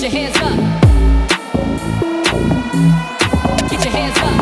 Get your hands up. Get your hands up.